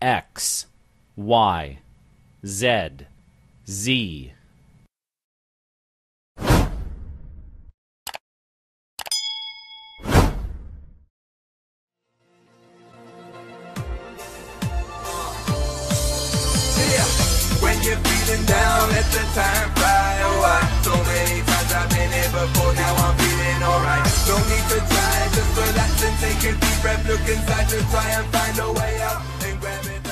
X Y Z Z down, let the time fly away. So many times I've been here before, now to try and find a way out and grab it.